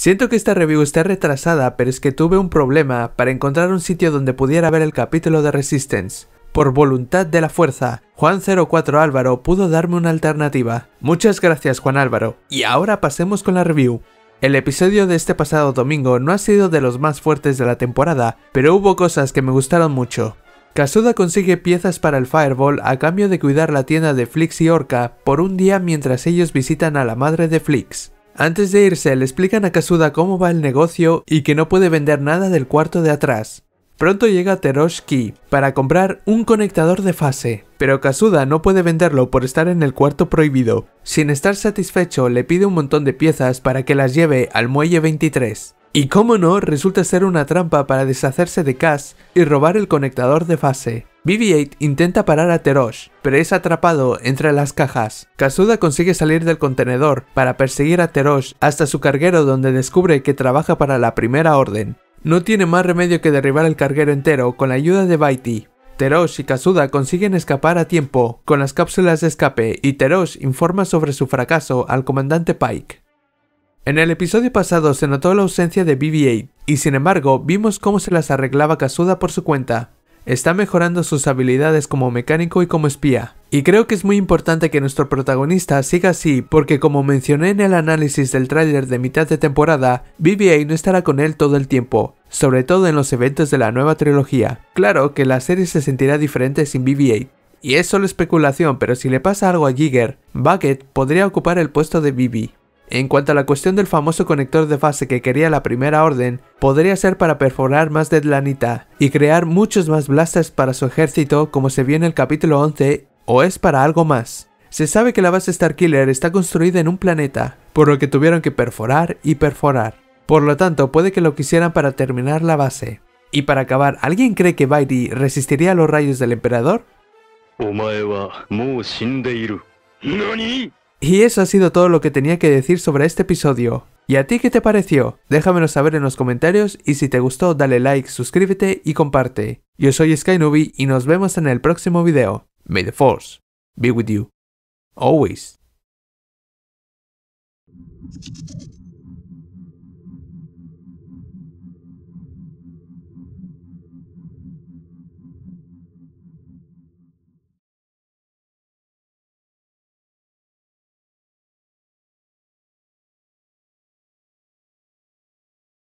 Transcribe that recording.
Siento que esta review está retrasada, pero es que tuve un problema para encontrar un sitio donde pudiera ver el capítulo de Resistance. Por voluntad de la fuerza, Juan04 Álvaro pudo darme una alternativa. Muchas gracias Juan Álvaro. Y ahora pasemos con la review. El episodio de este pasado domingo no ha sido de los más fuertes de la temporada, pero hubo cosas que me gustaron mucho. Kasuda consigue piezas para el Fireball a cambio de cuidar la tienda de Flix y Orca por un día mientras ellos visitan a la madre de Flix. Antes de irse le explican a Kasuda cómo va el negocio y que no puede vender nada del cuarto de atrás. Pronto llega Teroshki para comprar un conectador de fase, pero Kasuda no puede venderlo por estar en el cuarto prohibido. Sin estar satisfecho, le pide un montón de piezas para que las lleve al muelle 23. Y como no, resulta ser una trampa para deshacerse de Cass y robar el conectador de fase. BB-8 intenta parar a Terosh, pero es atrapado entre las cajas. Kasuda consigue salir del contenedor para perseguir a Terosh hasta su carguero donde descubre que trabaja para la Primera Orden. No tiene más remedio que derribar el carguero entero con la ayuda de Baiti. Terosh y Kasuda consiguen escapar a tiempo con las cápsulas de escape y Terosh informa sobre su fracaso al comandante Pike. En el episodio pasado se notó la ausencia de BB-8 y sin embargo vimos cómo se las arreglaba Kasuda por su cuenta. Está mejorando sus habilidades como mecánico y como espía. Y creo que es muy importante que nuestro protagonista siga así porque como mencioné en el análisis del tráiler de mitad de temporada, BB-8 no estará con él todo el tiempo, sobre todo en los eventos de la nueva trilogía. Claro que la serie se sentirá diferente sin BB-8. Y es solo especulación, pero si le pasa algo a Giger, Bucket podría ocupar el puesto de BB. En cuanto a la cuestión del famoso conector de fase que quería la primera orden, podría ser para perforar más de y crear muchos más blasters para su ejército como se vio en el capítulo 11 o es para algo más. Se sabe que la base Starkiller está construida en un planeta, por lo que tuvieron que perforar y perforar. Por lo tanto, puede que lo quisieran para terminar la base. Y para acabar, ¿alguien cree que Bairi resistiría a los rayos del emperador? Y eso ha sido todo lo que tenía que decir sobre este episodio. ¿Y a ti qué te pareció? Déjamelo saber en los comentarios y si te gustó dale like, suscríbete y comparte. Yo soy SkyNubi y nos vemos en el próximo video. May the Force be with you. Always.